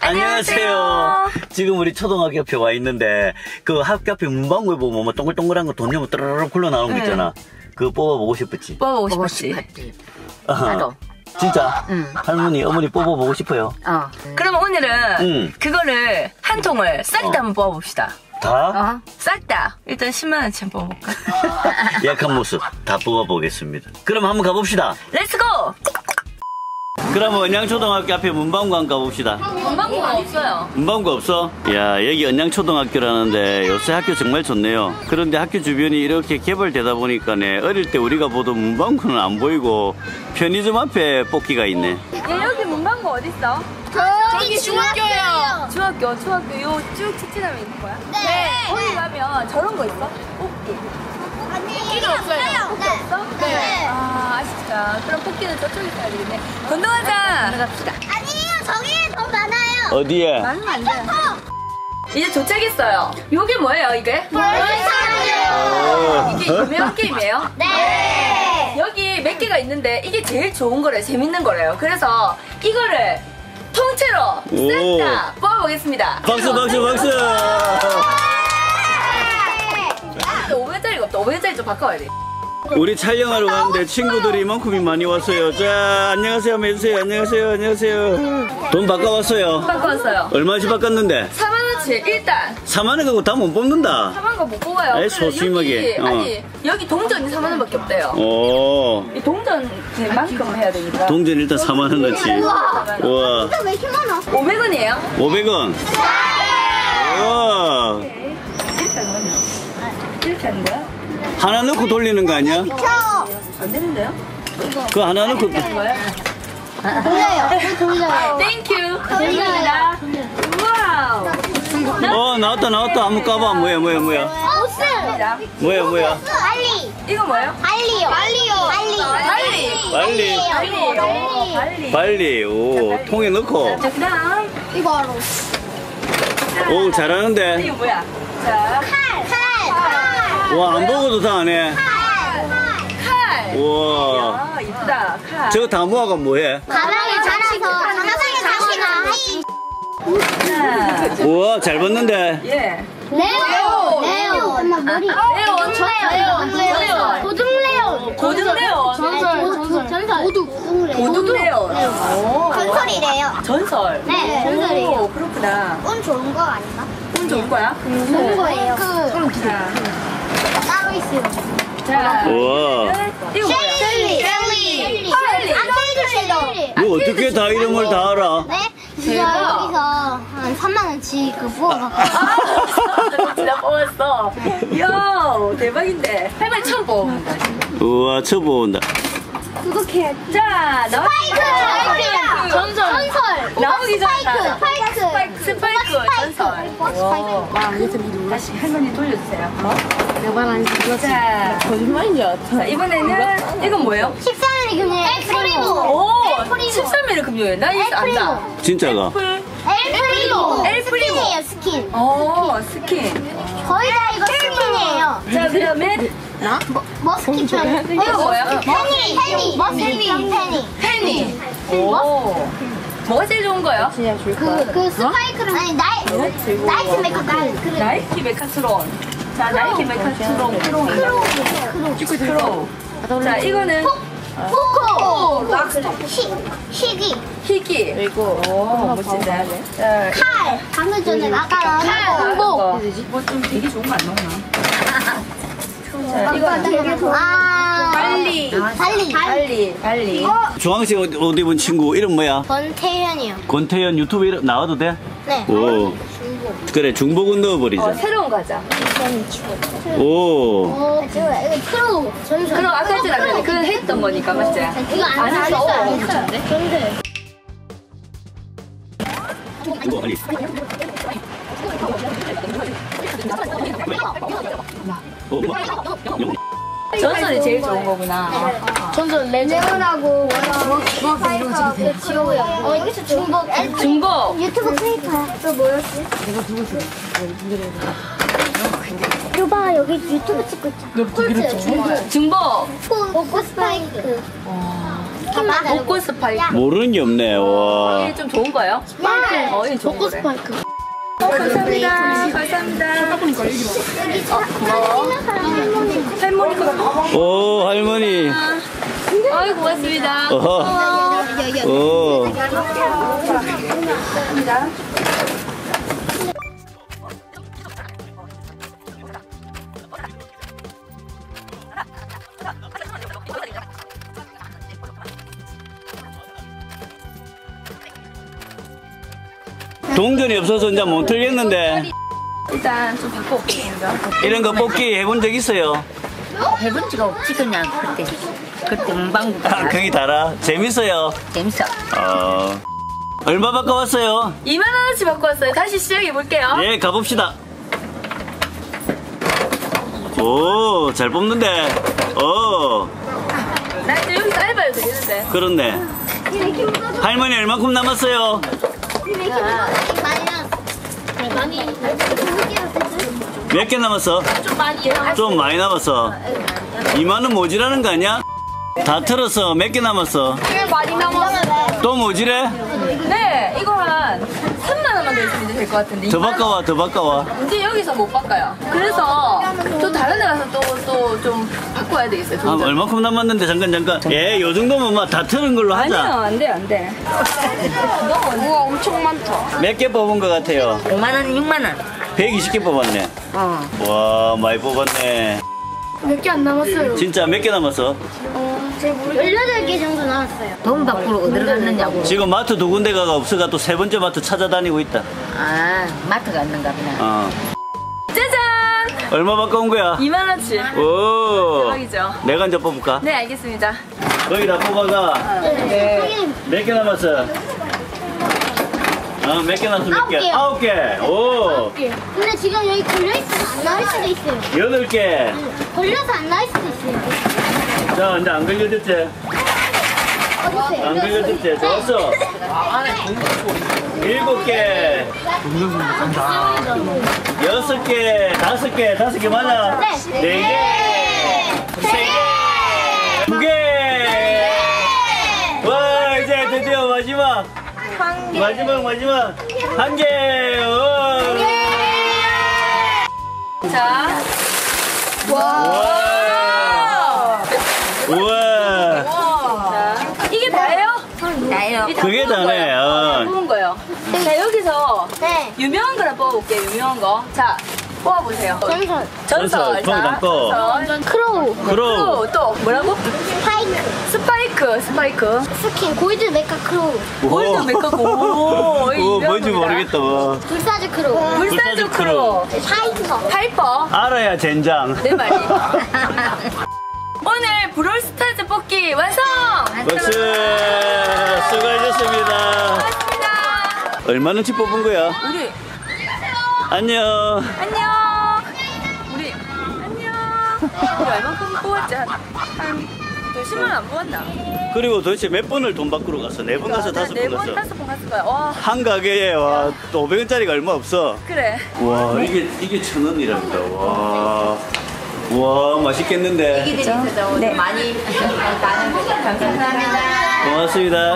안녕하세요. 지금 우리 초등학교 앞에 와 있는데 그 학교 앞에 문방구에 보면 뭐 동글동글한 거 돈 내면 따르르 굴러 나오는 거 있잖아. 그거 뽑아보고 싶었지. 뽑아보고 싶었지. 나도. 진짜? 응. 할머니, 어머니 뽑아보고 싶어요. 어. 그러면 오늘은 응. 그거를 한 통을 싹다 어. 한번 뽑아봅시다. 다 어. 싹 다. 일단 10만원치 한번 뽑아볼까? 약한 모습 다 뽑아보겠습니다. 그럼 한번 가봅시다. Let's go! 그럼 언양초등학교 앞에 문방구 한번 가봅시다. 문방구가 없어요. 문방구 없어? 야 여기 언양초등학교라는데 요새 학교 정말 좋네요. 그런데 학교 주변이 이렇게 개발되다 보니까 네 어릴 때 우리가 보던 문방구는 안 보이고 편의점 앞에 뽑기가 있네. 얘 여기 문방구 어딨어? 저기 중학교요. 중학교, 중학교 요 쭉 직진하면 있는 거야? 네. 거기 가면 저런 거 있어? 뽑기. 뽑기가 없어요. 없어? 네. 아, 아쉽다. 그럼 뽑기는 저쪽에 가야 되겠네. 건너가자. 들어 갑시다. 아니에요. 저기 더 많아요. 어디에? 많으면 안 돼. 이제 도착했어요. 요게 뭐예요, 이게? 벌써요. 이게 유명한 게임이에요? 네. 여기 몇 개가 있는데 이게 제일 좋은 거래요. 재밌는 거래요. 그래서 이거를 통째로 오. 싹다 뽑아보겠습니다. 박수 박수 박수. 500짜리가 없다. 500짜리 좀 바꿔야 돼. 우리 촬영하러 왔는데 친구들이 이만큼이 많이 왔어요. 자 안녕하세요 한번 해주세요. 안녕하세요 안녕하세요. 돈 바꿔왔어요. 바꿔왔어요. 얼마씩 바꿨는데? 4만원치 일단 4만 원 갖고 다 못 뽑는다. 4만 거못 뽑아요. 에이, 그래서 소심하게. 여기, 어. 아니 여기 동전이 4만 원밖에 없대요. 오 이 동전만큼 해야 되니까. 동전 일단 4만 원어치. 우와 왜 이렇게 많아? 500원이에요. 500원. 우와 이렇게 하는 거야? 하 나 넣고 돌리는 거 아니야? 저 안 되는데요? 그 하나 넣고? 돌려요. 돌려요. Thank you. 감사합니다. Wow. 어 나왔다 나왔다 한번 까봐 뭐야 뭐야 뭐야 보스. 뭐야 뭐야 빨리. 이거 뭐예요? 빨리요. 빨리요. 빨리. 빨리. 빨리 빨리. 어, 빨리. 빨리 오 통에 넣고 자, 그 다음. 이거 알아. 오 잘하는데 이거 뭐야? 자. 와 안 보고도 다 하네 칼. 우와 아, 이쁘다. 칼. 저거 다 모아가 뭐해 가방에 자라서 가방에 자시나. 자, 우와 잘 봤는데 예. 레오. 레오. 엄마 머리. 레온. 레오. 레온. 도둑 레오. 고등 레온. 전설. 전설. 도둑. 도둑 레온. 오. 전설이래요. 전설. 네, 전설이에요. 오, 그렇구나. 운 좋은 거 아닌가? 운 좋은 거야? 좋은 거예요. 자, 따 로 있어요. 자. 우와 이거 뭐야? 셀리. 셀리. 셀리. 아케이드 섀도우. 이거 어떻게 다 이름을 다 알아 네? 제가 여기서 한 3만원치 그 부어갖고. 아, 진짜 뽑았어. 이야, 대박인데. 할머니 처음 뽑아본다. 우와 쳐보온다 구독해. 자, 나와. 스파이크. 전설. 전설. 나오기 전에 스파이크. 다. 스파이크. 스파이크, 전설. 스파이크. 와, 이거 좀 다시 할머니 돌려주세요. 어? 자, 거짓말인 줄 알았다. 자, 이번에는, 이건 뭐예요? 13일 금요일. 엘프리모. 오! 엘프리모. 13일을 금요일. 나 이거 안다. 진짜가 풀. 엘프리모. 엘프리모. 스킨이에요, 스킨. 오, 스킨. 거의 다 이거 스킨이에요. 자, 그 다음에, 뭐, 머스킨 편. 이거 뭐예요? 페니. 페니. 머스킨 페니. 펜이. 오. 뭐가 제일 좋은 거예요? 그, 그 스파이크를. 아니, 나이, 나이트 메이크업. 그래. 나이키 메카트론. 자, 나이키 메카트론 크롱인가? 크로우. 자, 이거는 포코. 시, 시기. 희귀. 그리고, 오, 멋진데. 자, 칼. 방금 전에 아까 칼. 공복. 뭐좀 되게 좋은 거 안 나오나? 자, 이거는 아. 빨리. 달리. 빨리. 빨리. 중앙색 옷, 옷 입은 친구 이름 뭐야? 권태현이요. 권태현 유튜브 이름 나와도 돼? 네. 오 그래 중복은 어, 넣어버리자 새로운 과자. 오 어, 이거 프로 전설. 그럼 아까 했잖아. 그건 했던 거니까, 맞지? 이거 안안 했어. 했어. 어, 괜찮은데? 근데. 이거 빨리 어, 뭐? 전설이 제일 좋은 거구나. 전설 뭐거 되게 지옥이야. 어, 이게 중복. 중복. 유튜브 크리에이터야. 또 뭐였지? 내가 누구 줘? 이거 봐 여기 유튜브 찍고 있잖아. 중복. 포 스파이크. 복고 스파이크. 모르는 게 없네. 와. 이게 좀 좋은 거예요? 어, 이게 좋은 거래. 스파이크. 감사합니다. 감사합니다. 어, 고마워. 할머니 거. 오, 할머니. 아이 고맙습니다. 어허. 오. 동전이 없어서 이제 못 틀겠는데 일단 좀 바꿔 올게요. 이런 거 뽑기 해본 적 있어요? 해본 지가 없지 그냥 그때 그때 문방구 아, 거기 달아 재밌어요. 재밌어. 어. 얼마 바꿔 왔어요? 2만 원어치 바꿔 왔어요. 다시 시작해 볼게요. 예, 가봅시다. 오, 잘 뽑는데. 어, 나 이제 여기서 알바해도 되겠는데. 그렇네. 할머니 얼마큼 남았어요? 몇 개 남았어? 좀 많이 남았어. 2만원 모지라는 거 아니야? 다 틀었어. 몇 개 남았어? 꽤 많이 남았어. 또 모지래? 네, 이거 한 3만 원만 더 있으면 될 것 같은데. 더 2만 원? 바꿔와, 더 바꿔와. 이제 여기서 못 바꿔요. 그래서 또 다른 데 가서 또 또 좀 바꿔야 되겠어요. 아. 얼마큼 남았는데? 잠깐, 잠깐. 예, 요 정도면 막다 틀은 걸로 아니요, 하자. 안 돼, 안 돼. 우와, 엄청 많다. 몇 개 뽑은 것 같아요? 5만 원, 6만 원. 120개 뽑았네. 어. 와, 많이 뽑았네. 몇 개 안 남았어요. 진짜 몇 개 남았어? 18개 정도 남았어요. 돈 밖으로 어디로 갔느냐고. 지금 마트 두 군데가 없어가 또 세 번째 마트 찾아다니고 있다. 아 마트 갔는가 보네. 어. 짜잔! 얼마 바꿔온 거야? 2만 원치. 오. 대박이죠? 내가 이제 뽑을까? 네, 알겠습니다. 거기 다 뽑아가. 네. 몇 개 남았어? 어, 몇 개 남았어? 몇 아홉 개? 개요. 아홉 개. 오. 근데 지금 여기 걸려있어서 안 나올 수도 있어요. 여덟 개. 걸려서 안 나올 수도 있어요. 자, 이제 안 걸려졌지? 어딨어요? 안 걸려졌지? 좋았어. 일곱 개. 여섯 개. 다섯 개. 다섯 개 맞아? 네. 네 개. 세 개. 두 개. 와, 이제 드디어 마지막. 마지막, 마지막. 한 개. 오. 자. 와. 우와. 자, 이게 다예요? 나요. 그게 다네, 거예요. 어. 다 뽑은 거예요. 자, 여기서 네. 유명한 거나 뽑아볼게요, 유명한 거. 자, 뽑아보세요. 전선. 전설. 전설, 자. 전설. 크로우. 크로우. 또, 또, 뭐라고? 스파이크. 스파이크, 스파이크. 스킨. 골드 메카 크로우. 골드 메카 크로우. 오, 오, 뭔지. 모르겠다. 와. 불사조 크로우. 불사조 불사조 크로. 파이터. 파이퍼. 알아야 젠장. 내 말이. 오늘 브롤스타즈 뽑기 완성! 박수. 수고하셨습니다. 고맙습니다. 얼마나치 뽑은 거야? 우리 안녕. 안녕. 우리 안녕. 우리 얼마큼 뽑았지? 한, 한 10만 원안 뽑았나? 그리고 도대체 몇 번을 돈 받으러 갔어? 네 번 가서 다섯 번 네번 갔어. 다섯 번 갔을 거야. 와, 한 가게에 와, 또 500원짜리가 얼마 없어. 그래. 와, 이게 이게 천 원이랍니다. 와. 와, 맛있겠는데. 네. 많이 나는 감사합니다. 고맙습니다.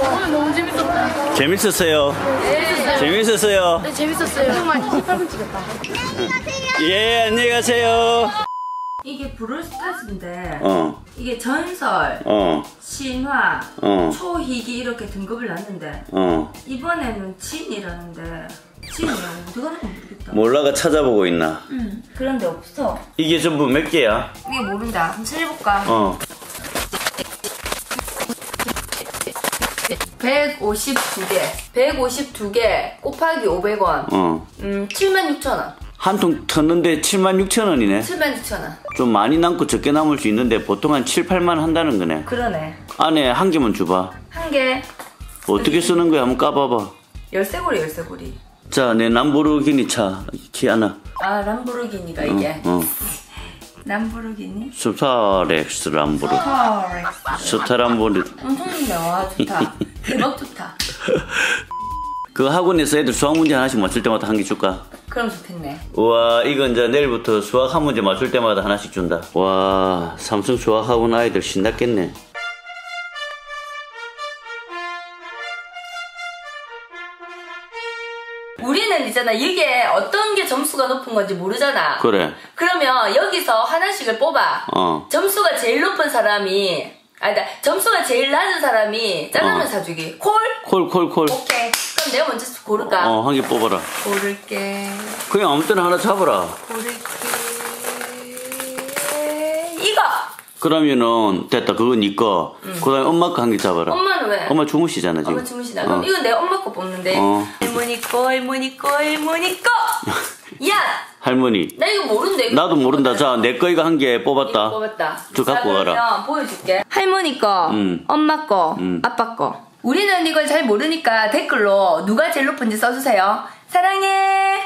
오늘 너무 재밌었다. 재밌었어요. 재밌었어요. 네, 재밌었어요. 정말 28분 찍었다. 예, 안녕히 가세요. 이게 브롤스타즈인데 어, 이게 전설, 어, 신화, 어, 초희기 이렇게 등급을 놨는데 어. 이번에는 진이라는데 진이야 어디 가는 건 모르겠다. 몰라가 찾아보고 있나? 응. 그런데 없어. 이게 전부 몇 개야? 이게 모른다. 한번 찾아볼까? 어. 152개. 152개 곱하기 500원. 어. 음, 76,000원. 한 통 텄는데 7만 6천 원이네. 76,000원. 좀 많이 남고 적게 남을 수 있는데 보통 한 7, 8만 한다는 거네. 그러네. 안에 한 개만 줘봐. 한 개. 어떻게 쓰는 거야? 한번 까봐봐. 열쇠고리, 열쇠고리. 자, 내 람보르기니 차. 키아나. 아, 람보르기니가 이게. 어. 람보르기니? 스타렉스 람보르. 커렉스. 스타 람보르. 엄청 좋네. 와, 좋다. 대박 좋다. 그 학원에서 애들 수학 문제 하나씩 맞출 때마다 한 개 줄까? 그럼 좋겠네. 우와 이건 이제 내일부터 수학 한 문제 맞출 때마다 하나씩 준다 와 삼성 수학 학원 아이들 신났겠네 우리는 있잖아 이게 어떤 게 점수가 높은 건지 모르잖아. 그래 그러면 여기서 하나씩을 뽑아. 어. 점수가 제일 높은 사람이 아니다 점수가 제일 낮은 사람이 짜장면 어. 사주기. 콜? 콜 콜 콜 오케이. 그럼 내가 먼저 고를까? 어 한 개 뽑아라 고를게. 그냥 아무 때나 하나 잡아라 고를게. 이거. 그러면은 됐다 그거 니꺼 그 다음에 엄마 거 한 개 잡아라 엄마는 왜? 엄마 주무시잖아 지금 엄마 주무시나? 그럼 어. 이건 내가 엄마 거 뽑는데. 어. 할머니 거, 할머니 거, 할머니 거. 야, 할머니 나 이거 모른다. 이거 나도 모른다 자 내 거 이거 한 개 뽑았다 뽑았다. 저 갖고 자, 가라. 보여줄게. 할머니 거, 음. 엄마 거, 음. 아빠 거. 우리는 이걸 잘 모르니까 댓글로 누가 제일 높은지 써주세요. 사랑해.